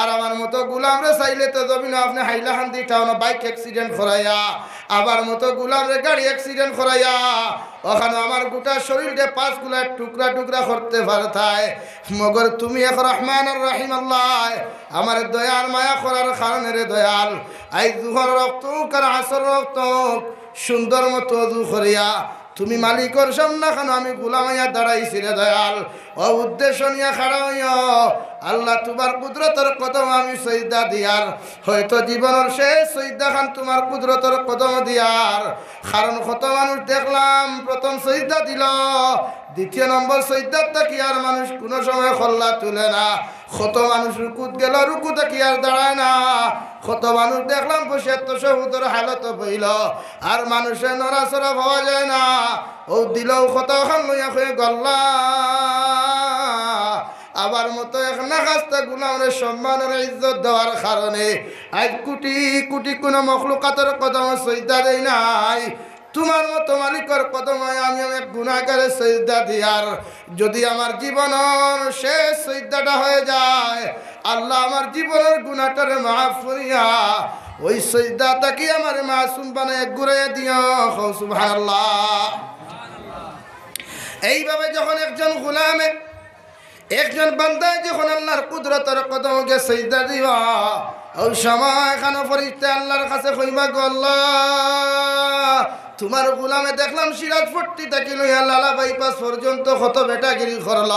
আর আমার মতো গুলাম রে চাইলে তো জমিন আপনি হাইলা হান্দি টাউন বাইক অ্যাক্সিডেন্ট করাইয়া আবার মতো গুলাম রে গাড়ি অ্যাক্সিডেন্ট করাইয়া ওখানে আমার গোটা শরীরটা পাঁচগুলা টুকরা টুকরা করতে পারতায়। মগর তুমি এক রহমান আর রহিম আল্লাহ, আমার দয়াল মায়া করার কারণে রে দয়াল। আই দুহর রক্ত, কার আসর রক্ত, সুন্দর মতো দু করিয়া, তুমি মালিকর সামনা খান আমি গুলামাইয়া দাঁড়াইছি রে দয়াল। ও উদ্দেশ্য নিয়ে খাড়া হইয়া আল্লাহ তোমার কুদরতর কদম আমি সৈদা দিয়ার। হয়তো জীবনের শেষ সৈদা খান তোমার কুদরতর কদম দিয়ার। কারণ কত মানুষ দেখলাম, প্রথম সৈদা দিল। দ্বিতীয় নম্বর সৈদার থাকি আর মানুষ কোনো সময় খল্লা তুলে না। কত মানুষ রুকুত গেল রুকু থাকি আর দাঁড়ায় না। কত মানুষ দেখলাম বসে তো সহুদর হালত বইল। আর মানুষের নড়াচড়া পাওয়া যায় না। ও দিলেও কত খান লইয়া হয়ে গল্লা। আবার মতো এখন নাকাস্তা গুলামের সম্মানের ইজ্জত দেওয়ার কারণে আজ কোটি কোটি কোনো মখলুকাতের কদম সৈদা দেয় নাই। তোমার মতো মালিকর কদমায় আমি অনেক গুণাগারে সৈদা দিয়ার। যদি আমার জীবনের শেষ সৈদাটা হয়ে যায়, আল্লাহ আমার জীবনের গুণাটারে মাফ করিয়া ওই সৈদা তাকে আমার মাসুম বানায় ঘুরে দিও। সুবহানাল্লাহ। এইভাবে যখন একজন গোলামে একজন বান্দায় যখন আল্লাহর কুদরতের কদমকে সৈদা দিবা ওই সময় এখানে ফরিস্তে আল্লাহর কাছে কইবা, গো আল্লাহ, তোমার গুলামে দেখলাম সিরাজ ফট্টি থাকি লইয়া লালা বাইপাস পর্যন্ত কত বেটাগিরি করল।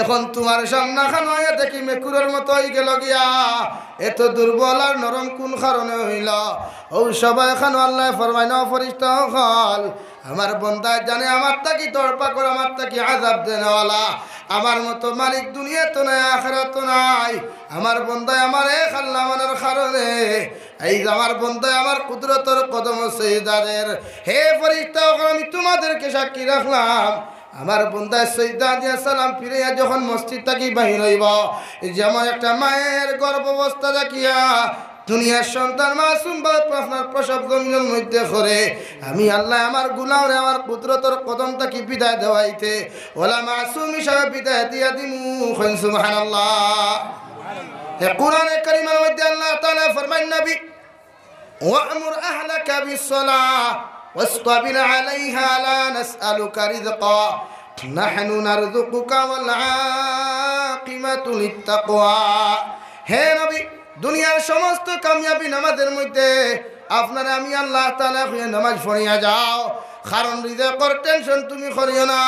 এখন তোমার সামনা খান হয়ে দেখি মেকুরের মতো হয়ে গেল গিয়া। এত দুর্বল আর নরম কোন কারণে হইল? ও সবাই এখন আল্লাহ ফরমাই না ফরিস্তা হল আমার বন্দায় জানে আমার তাকি তড়পা করে আমার তাকি আজাব দেনওয়ালা। আমার মতো মালিক দুনিয়া তো নাই আখেরা তো নাই। আমার বন্দায় আমার এক আল্লাহ কারণে, এই আমার বন্দায় আমার কুদরতর কদম সৈদাদের হে ফরিস্তা আমি তোমাদেরকে সাক্ষী রাখলাম। আমার বন্দায় সৈদা দিয়া সালাম ফিরিয়া যখন মসজিদ থাকি বাহির হইব? যেমন একটা মায়ের গর্ভাবস্থা দেখিয়া দুনিয়ার সন্তান মাসুম বা আপনার প্রসব জমিনের মধ্যে করে আমি আল্লাহ আমার গুলাম রে আমার কুদরতর কদম তাকি বিদায় দেওয়াইতে ওলা মাসুম হিসাবে বিদায় দিয়া দিমু হইন সুবহানাল্লাহ হে কোরআনে কারিমার মধ্যে আল্লাহ তাআলা ফরমান নবী ওয়া'মুর আহলাকা বিস-সালাহ واصطبر عليها لا نسألك رزقا نحن نرزقك والعاقبة للتقوى হে নবী দুনিয়ার সমস্ত কামিয়াবি নামাজের মধ্যে আপনারা আমি আল্লাহ তালা হয়ে নামাজ পড়িয়া যাও। কারণ রিজেকর টেনশন তুমি করিও না।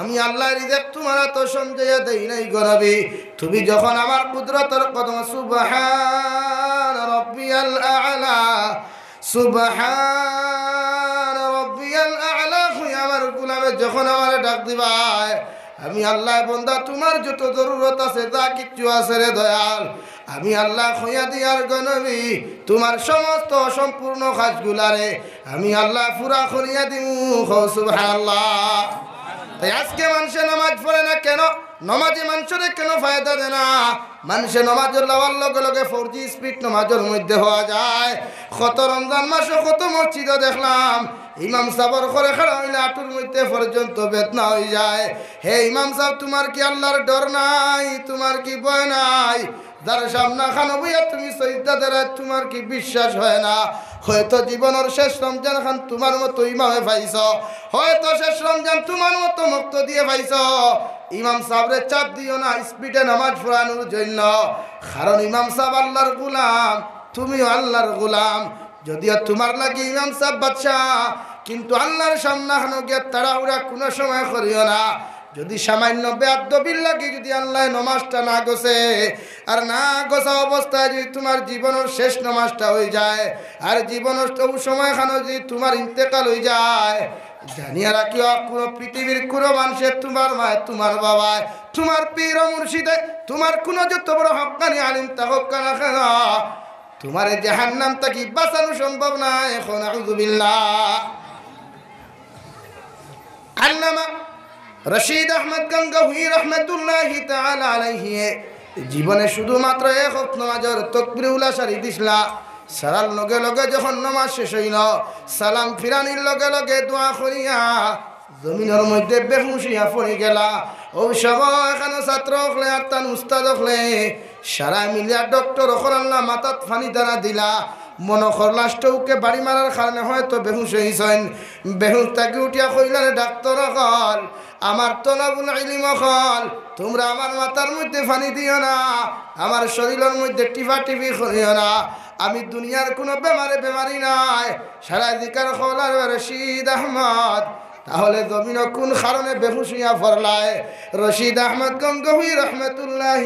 আমি আল্লাহ রিজেক তোমার তো সঞ্জয়া দেই নাই গরবি তুমি যখন আমার কুদরতর কদম, সুবহান রব্বিয়াল আলা, সুবহান যখন আমার ডাক দিবায় আমি আল্লাহ বন্দা, তোমার যত জরুরত আছে, যা কিচ্ছু আছে রে দয়াল। আমি আল্লাহ খইয়া দিয়ার গনবি তোমার সমস্ত অসম্পূর্ণ কাজগুলারে আমি আল্লাহ পুরা খরিয়া দিমু। সুবহানাল্লাহ। তাই আজকে মানুষে নামাজ পড়ে না কেন? নমাজে মানুষের কেন ফায়দা দেয় না? মানুষে নমাজের লওয়ার লগে লগে ফোর জি স্পিড নমাজের মধ্যে হওয়া যায়। কত রমজান মাসে কত মসজিদও দেখলাম। ইমাম সাবর করে খেলা হইলে আটুর মধ্যে পর্যন্ত বেদনা হয়ে যায়। হে ইমাম সাহেব, তোমার কি আল্লাহর ডর নাই? তোমার কি ভয় নাই? যার সামনা খানো বইয়া তুমি সৈদা দেরা তোমার কি বিশ্বাস হয় না? হয়তো জীবনের শেষ রমজান খান তোমার মতো ইমামে পাইছ। হয়তো শেষ রমজান তোমার মতো মুক্ত দিয়ে পাইছ। ইমাম সাহেবের চাপ দিও না, স্পিডে নামাজ পড়ানোর জন্য। কারণ ইমাম সাহেব আল্লাহর গুলাম, তুমিও আল্লাহর গুলাম। যদিও তোমার লাগে ইমাম সাহেব বাদশাহ, কিন্তু আল্লাহর সামনা গিয়ে তাড়াহুড়া কোনো সময় করিও না। যদি সামান্য বেদবির লাগে যদি আল্লাহ নমাজটা না গোসে আর না গোসা অবস্থায় যদি তোমার জীবনের শেষ নমাজটা হয়ে যায়, আর জীবনের সময় খানো যদি তোমার ইন্তেকাল হয়ে যায়, জানিয়া রাখি কোনো পৃথিবীর কোনো মানুষের তোমার মায়, তোমার বাবায়, তোমার পীর মুর্শিদে, তোমার কোনো যত বড় হকানি আলিম তা হকানা কেন তোমার জাহান নাম তাকি বাঁচানো সম্ভব না, এখন রশিদ আহমদ আলাইহি জীবনে শুধুমাত্র এক লগে লগে যখন নমাজ শেষ সালাম ফিরানির লগে লগে দোয়া করিয়া জমিনের মধ্যে বেহুশিয়া পড়ে গেলা। ওই সময় এখানে ছাত্র হলে আর তান উস্তাদ হলে সারা মিলিয়া ডক্টর আল্লাহ মাথাত ফানি দ্বারা দিলা। মনে করলা স্টৌকে বাড়ি মারার কারণে হয়তো বেহুশ হয়েছেন বেহুশ তাকে উঠিয়া কইলারে ডাক্তার হল, আমার তলাবুল ইলিম হল, তোমরা আমার মাথার মধ্যে ফানি দিও না, আমার শরীরের মধ্যে টিফা টিফি করিও না, আমি দুনিয়ার কোনো বেমারে বেমারি নাই। সারা দিকার খোলার রশিদ আহমদ তাহলে জমিন কোন কারণে বেহুশিয়া ফরলায় রশিদ আহমদ গঙ্গহি রহমতুল্লাহ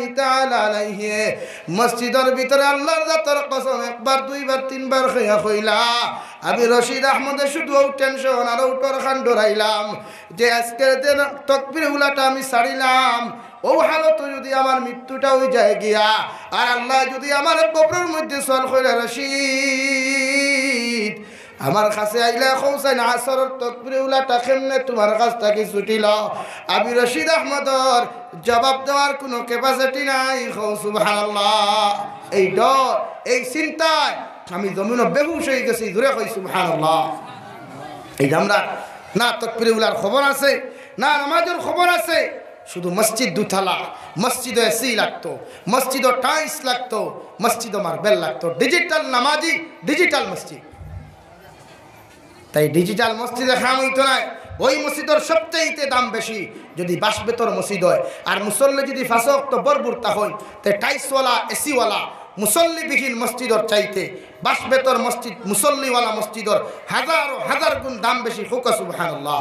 আলাইহি। মসজিদের ভিতরে আল্লাহর জাতর কসম, একবার, দুইবার, তিনবার খইয়া কইলা আমি রশিদ আহমদে শুধু টেনশন আর উটর খান ডরাইলাম যে আজকের দিন তকবির উলাটা আমি ছাড়িলাম। ও হালত যদি আমার মৃত্যুটা হয়ে যায় গিয়া, আর আল্লাহ যদি আমার কবরের মধ্যে সল করে, রশিদ। আমার কাছে আইলা খৌসাইন আসরের তকবিরে উলাটা কেমনে? তোমার কাছ থেকে ছুটিল আমি রশিদ আহমদর জবাব দেওয়ার কোনো ক্যাপাসিটি নাই। খৌ সুবহানাল্লাহ। এই ডর, এই চিন্তায় আমি জমিন বেহুশ হয়ে গেছি দূরে কই সুবহানাল্লাহ। এই আমরা না তকবিরে উলার খবর আছে, না নামাজের খবর আছে, শুধু মসজিদ দুথালা মসজিদও এসি লাগতো মসজিদও টাইলস লাগতো মসজিদও মার্বেল লাগতো, ডিজিটাল নামাজি, ডিজিটাল মসজিদ। তাই ডিজিটাল মসজিদে খাম হইতো নাই ওই মসজিদের সবচেয়ে দাম বেশি যদি বাসবেতর মসজিদ হয়। আর মুসল্লি যদি ফাঁসক তো বরবুরতা হয়, তাই টাইসওয়ালা, এসিওয়ালা, মুসল্লিবিহীন মসজিদর চাইতে বাসবেতর মসজিদ, মুসল্লিওয়ালা মসজিদর হাজার হাজার গুণ দাম বেশি হুকা সুবহান আল্লাহ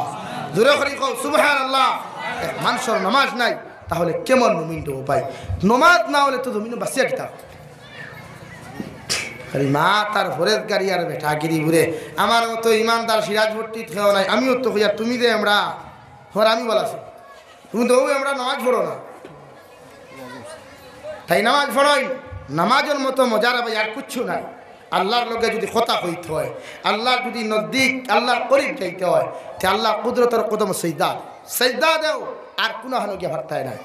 দূরে করি সুবহান আল্লাহ মানুষের নমাজ নাই, তাহলে কেমন নমিনটা উপায় নমাজ না হলে তো জমিন কিতাব খালি মা তার ভরের গাড়ি আর বেটা গিরি ঘুরে। আমার মতো ইমানদার সিরাজ ভর্তি খেয়েও নাই। আমিও তো হইয়া তুমি দে আমরা হর আমি বলাছি। তুমি তো আমরা নামাজ পড়ো না। তাই নামাজ পড়াই। নামাজের মতো মজার ভাই আর কিচ্ছু নাই। আল্লাহর লগে যদি কথা হইতে হয়, আল্লাহর যদি নদিক আল্লাহর করিব যাইতে হয়, তে আল্লাহ কুদরতের কদম সৈদা সৈদা দেও আর কোনো হানো গিয়ে ভার্তায় নাই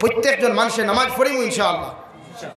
প্রত্যেকজন মানুষের নামাজ পড়িব ইনশাআল্লাহ।